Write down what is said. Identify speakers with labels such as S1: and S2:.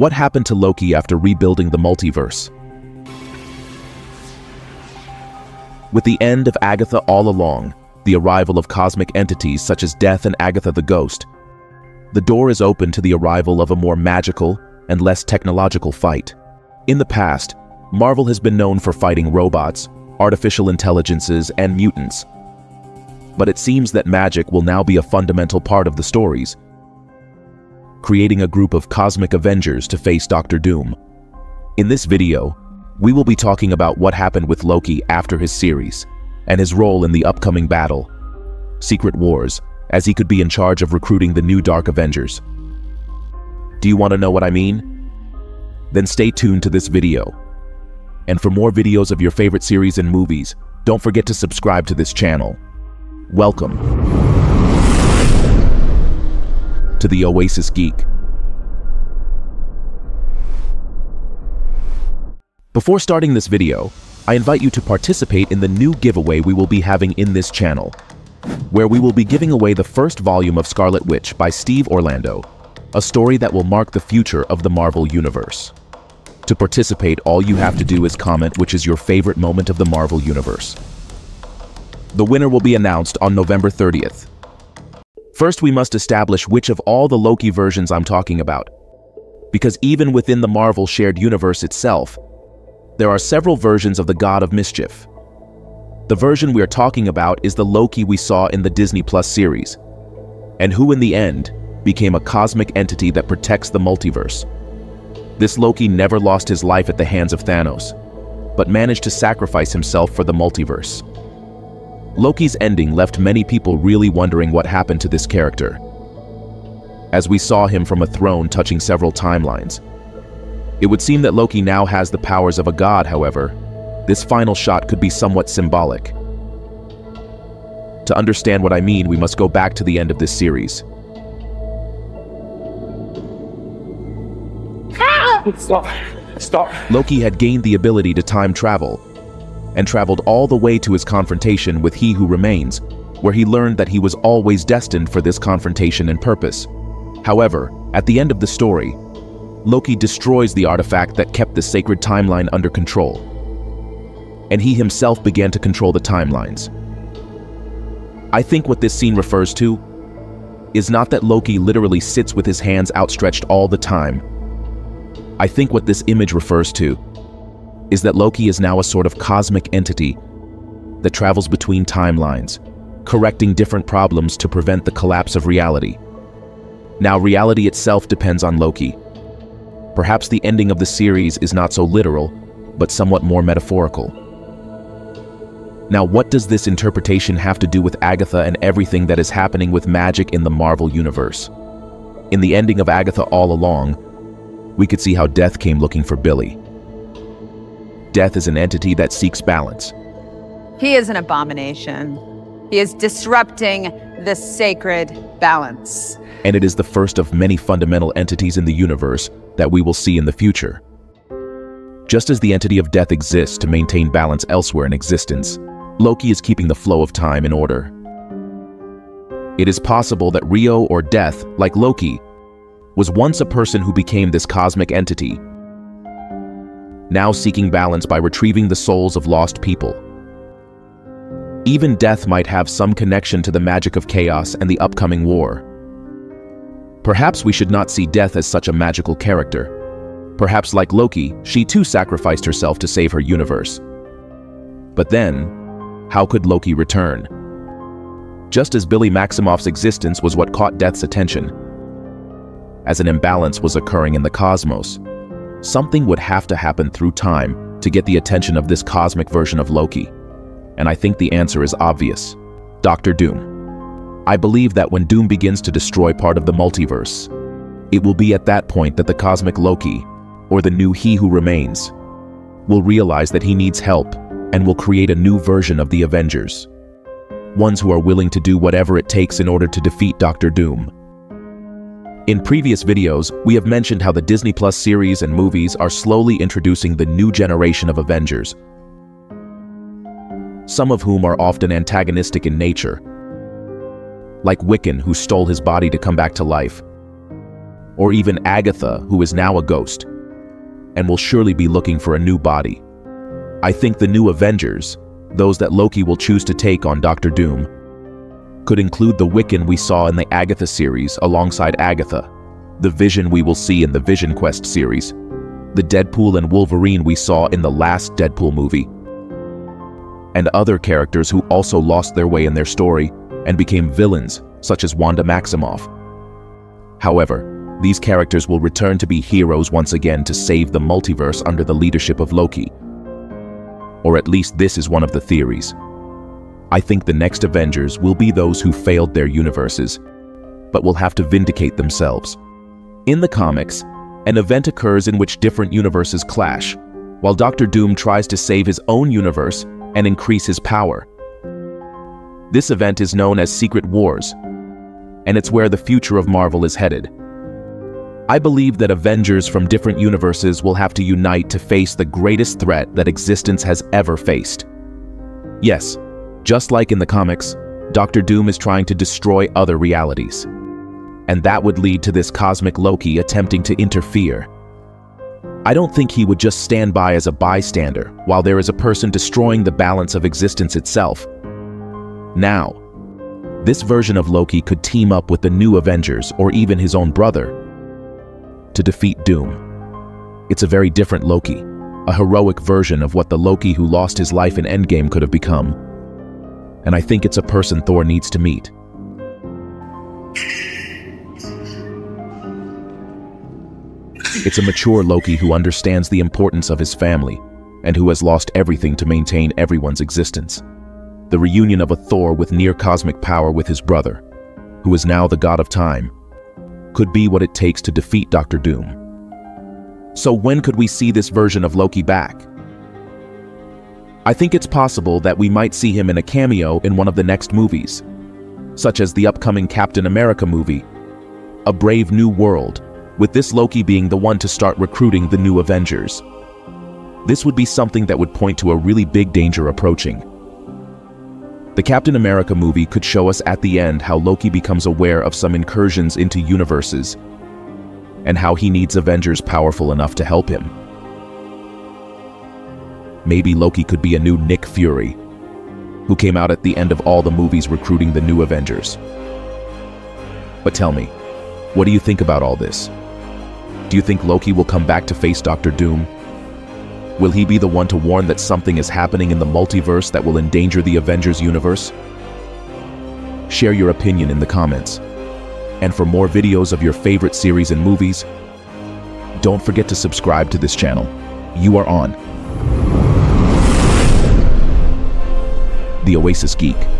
S1: What happened to Loki after rebuilding the multiverse? With the end of Agatha all along, the arrival of cosmic entities such as Death and Agatha the Ghost, the door is open to the arrival of a more magical and less technological fight. In the past, Marvel has been known for fighting robots, artificial intelligences, and mutants. But it seems that magic will now be a fundamental part of the stories, creating a group of cosmic avengers to face Doctor Doom. In this video, we will be talking about what happened with Loki after his series, and his role in the upcoming battle, Secret Wars, as he could be in charge of recruiting the new Dark Avengers. Do you want to know what I mean? Then stay tuned to this video. And for more videos of your favorite series and movies, don't forget to subscribe to this channel. Welcome to the Oasis Geek. Before starting this video, I invite you to participate in the new giveaway we will be having in this channel, where we will be giving away the first volume of Scarlet Witch by Steve Orlando, a story that will mark the future of the Marvel Universe. To participate, all you have to do is comment which is your favorite moment of the Marvel Universe. The winner will be announced on November 30th. First, we must establish which of all the Loki versions I'm talking about, because even within the Marvel shared universe itself, there are several versions of the God of Mischief. The version we are talking about is the Loki we saw in the Disney Plus series, and who in the end became a cosmic entity that protects the multiverse. This Loki never lost his life at the hands of Thanos, but managed to sacrifice himself for the multiverse. Loki's ending left many people really wondering what happened to this character. As we saw him from a throne touching several timelines, it would seem that Loki now has the powers of a god, however. This final shot could be somewhat symbolic. To understand what I mean, we must go back to the end of this series. Ah!
S2: Stop. Stop.
S1: Loki had gained the ability to time travel, and traveled all the way to his confrontation with He Who Remains, where he learned that he was always destined for this confrontation and purpose. However, at the end of the story, Loki destroys the artifact that kept the sacred timeline under control. And he himself began to control the timelines. I think what this scene refers to is not that Loki literally sits with his hands outstretched all the time. I think what this image refers to is that Loki is now a sort of cosmic entity that travels between timelines, correcting different problems to prevent the collapse of reality. Now, reality itself depends on Loki, Perhaps the ending of the series is not so literal, but somewhat more metaphorical. Now, what does this interpretation have to do with Agatha and everything that is happening with magic in the Marvel Universe? In the ending of Agatha All Along, we could see how Death came looking for Billy. Death is an entity that seeks balance.
S3: He is an abomination. He is disrupting the sacred balance.
S1: And it is the first of many fundamental entities in the universe that we will see in the future. Just as the entity of death exists to maintain balance elsewhere in existence, Loki is keeping the flow of time in order. It is possible that Rio or Death, like Loki, was once a person who became this cosmic entity, now seeking balance by retrieving the souls of lost people. Even Death might have some connection to the magic of chaos and the upcoming war. Perhaps we should not see Death as such a magical character. Perhaps like Loki, she too sacrificed herself to save her universe. But then, how could Loki return? Just as Billy Maximoff's existence was what caught Death's attention, as an imbalance was occurring in the cosmos, something would have to happen through time to get the attention of this cosmic version of Loki. And I think the answer is obvious. Doctor Doom. I believe that when Doom begins to destroy part of the multiverse, it will be at that point that the cosmic Loki, or the new He Who Remains, will realize that he needs help and will create a new version of the Avengers. Ones who are willing to do whatever it takes in order to defeat Doctor Doom. In previous videos, we have mentioned how the Disney Plus series and movies are slowly introducing the new generation of Avengers, some of whom are often antagonistic in nature, like Wiccan who stole his body to come back to life, or even Agatha, who is now a ghost, and will surely be looking for a new body. I think the new Avengers, those that Loki will choose to take on Doctor Doom, could include the Wiccan we saw in the Agatha series alongside Agatha, the Vision we will see in the Vision Quest series, the Deadpool and Wolverine we saw in the last Deadpool movie, and other characters who also lost their way in their story and became villains, such as Wanda Maximoff. However, these characters will return to be heroes once again to save the multiverse under the leadership of Loki. Or at least this is one of the theories. I think the next Avengers will be those who failed their universes, but will have to vindicate themselves. In the comics, an event occurs in which different universes clash, while Doctor Doom tries to save his own universe and increase his power. This event is known as Secret Wars, and it's where the future of Marvel is headed. I believe that Avengers from different universes will have to unite to face the greatest threat that existence has ever faced. Yes, just like in the comics, Doctor Doom is trying to destroy other realities. And that would lead to this cosmic Loki attempting to interfere. I don't think he would just stand by as a bystander while there is a person destroying the balance of existence itself. Now, this version of Loki could team up with the new Avengers or even his own brother to defeat Doom. It's a very different Loki, a heroic version of what the Loki who lost his life in Endgame could have become. And I think it's a person Thor needs to meet. It's a mature Loki who understands the importance of his family and who has lost everything to maintain everyone's existence. The reunion of a Thor with near-cosmic power with his brother, who is now the god of time, could be what it takes to defeat Doctor Doom. So when could we see this version of Loki back? I think it's possible that we might see him in a cameo in one of the next movies, such as the upcoming Captain America movie, A Brave New World, with this Loki being the one to start recruiting the new Avengers. This would be something that would point to a really big danger approaching. The Captain America movie could show us at the end how Loki becomes aware of some incursions into universes and how he needs Avengers powerful enough to help him. Maybe Loki could be a new Nick Fury, who came out at the end of all the movies recruiting the new Avengers. But tell me, what do you think about all this? Do you think Loki will come back to face Doctor Doom? Will he be the one to warn that something is happening in the multiverse that will endanger the Avengers universe? Share your opinion in the comments. And for more videos of your favorite series and movies, don't forget to subscribe to this channel. You are on The Oasis Geek.